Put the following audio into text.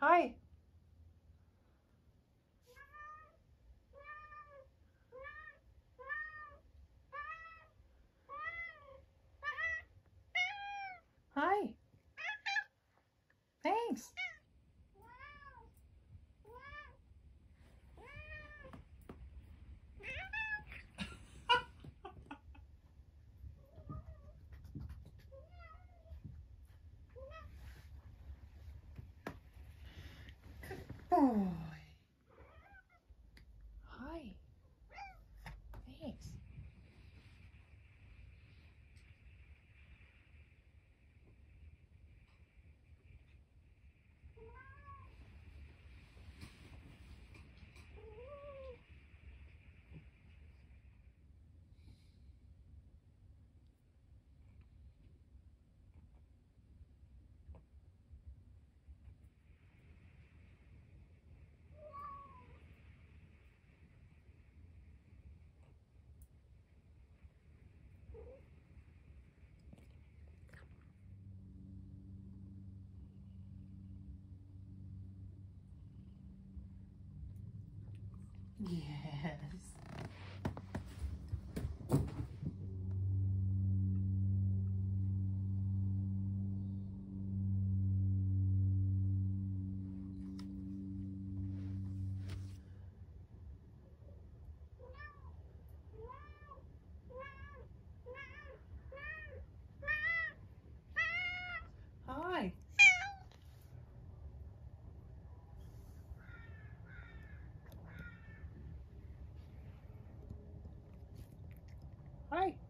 Hi. Yes. Bye.